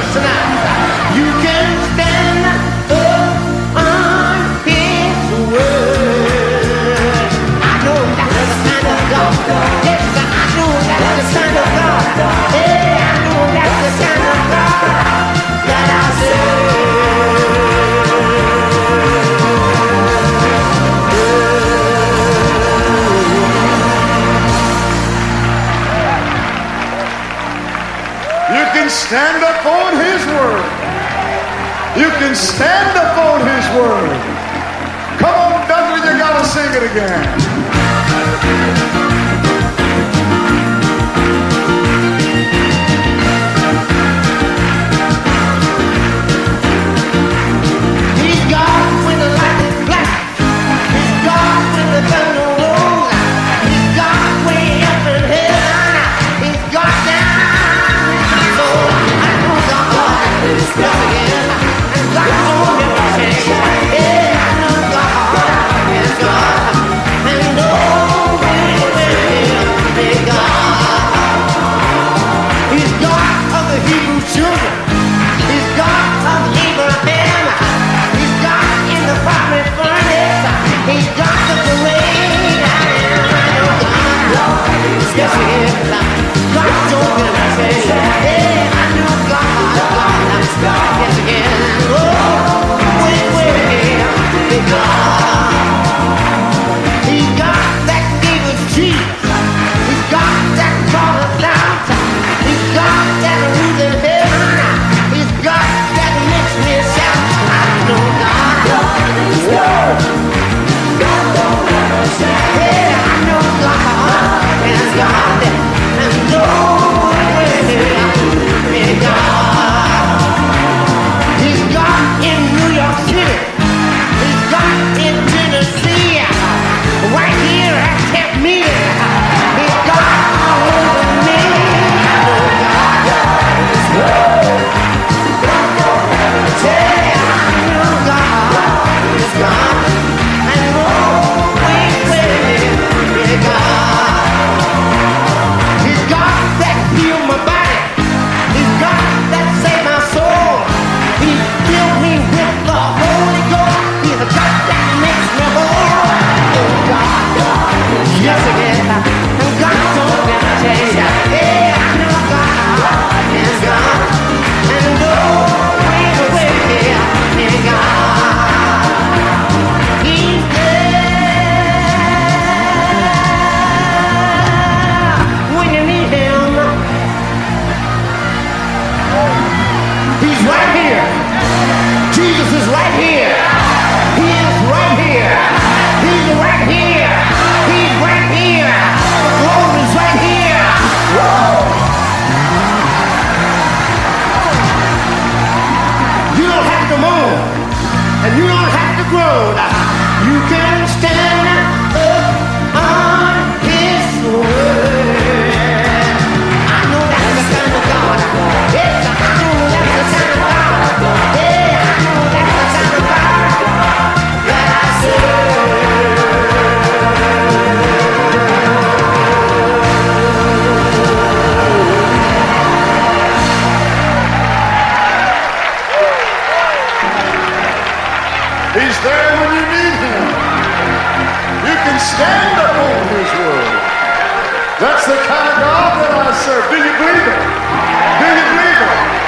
Cena. can stand upon his word. Come on, Dudley, you gotta sing it again. there when you need him. You can stand up on his word. That's the kind of God that I serve. Do you believe it? Do you believe it?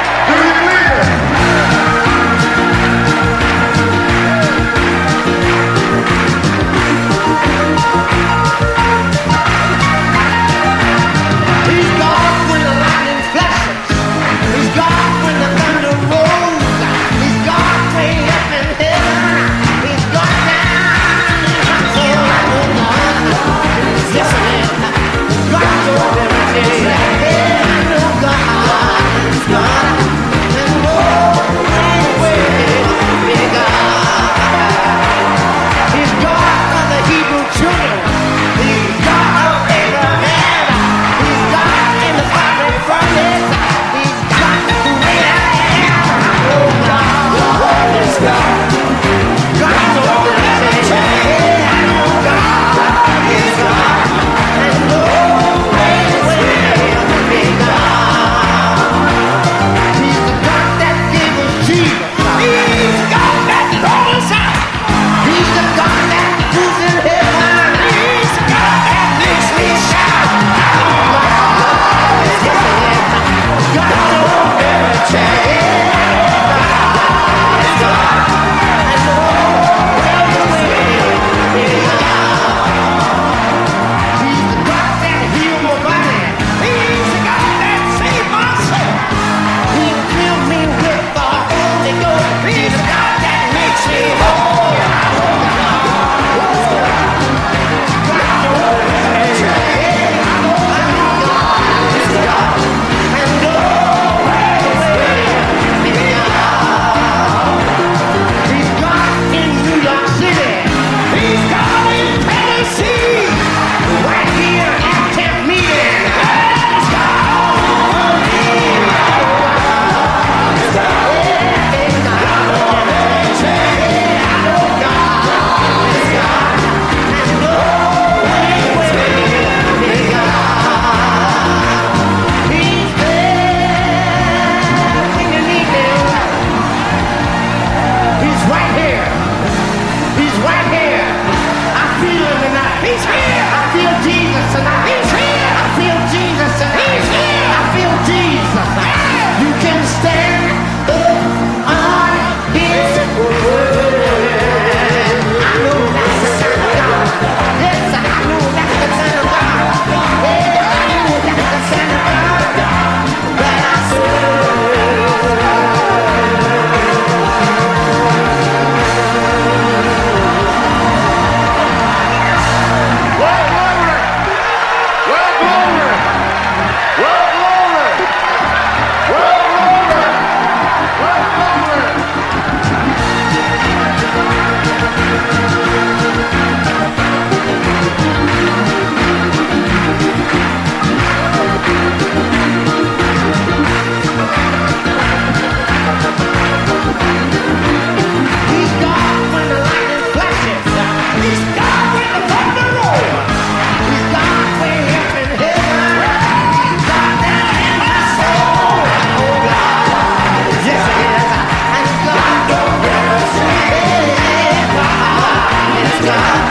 Música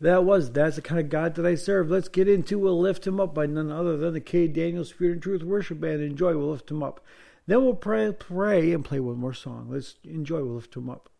That was That's the Kind of God That I Serve. Let's get into We'll Lift Him Up by none other than the K. Daniel Spirit and Truth Worship Band. Enjoy, we'll lift him up. Then we'll pray, pray and play one more song. Let's enjoy, we'll lift him up.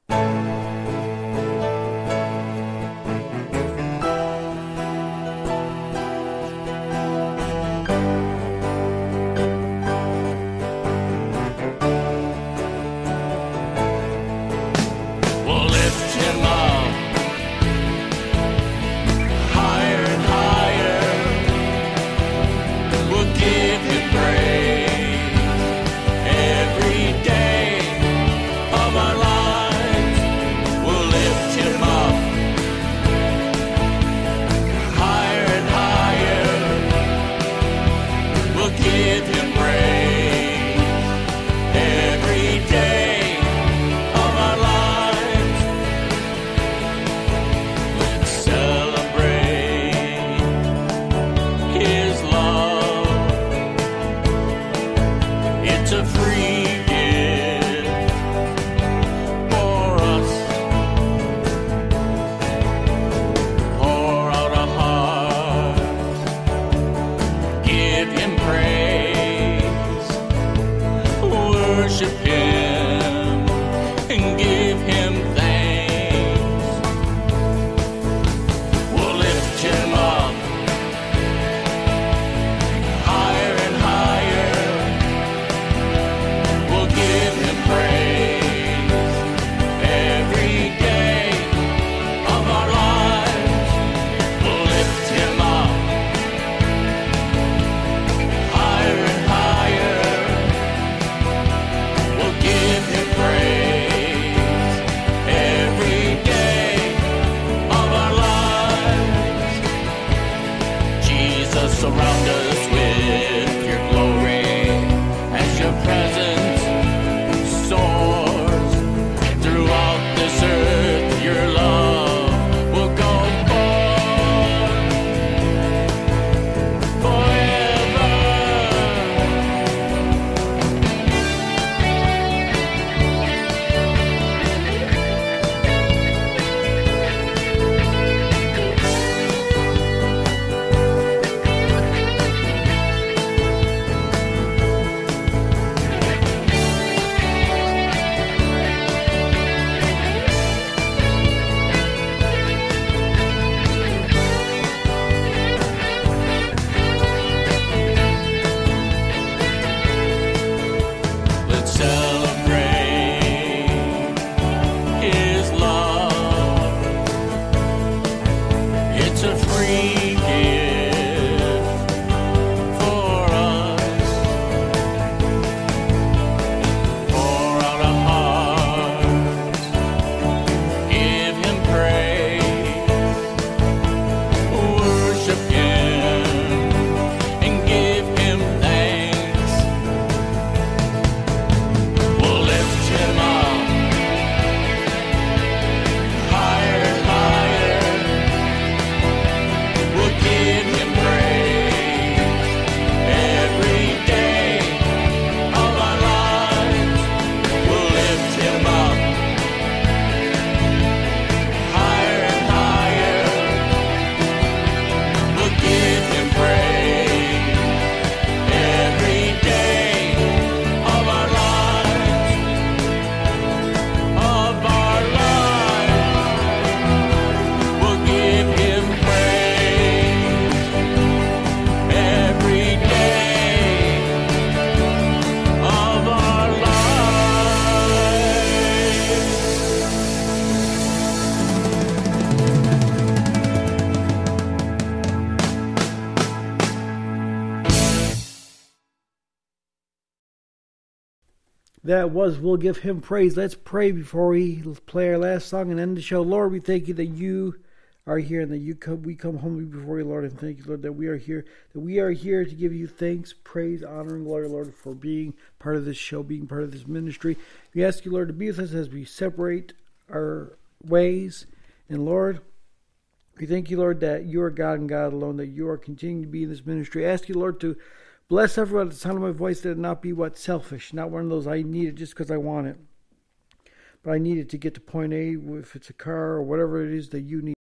That was We'll Give Him Praise. Let's pray before we play our last song and end the show. Lord, we thank you that you are here and that you come we come humbly before you, Lord, and thank you, Lord, that we are here, that we are here to give you thanks, praise, honor, and glory, Lord, for being part of this show, being part of this ministry. We ask you, Lord, to be with us as we separate our ways. And Lord, we thank you, Lord, that you are God and God alone, that you are continuing to be in this ministry. I ask you, Lord, to bless everyone at the sound of my voice, that it not be what selfish, not one of those I need it just because I want it. But I need it to get to point A, if it's a car or whatever it is that you need.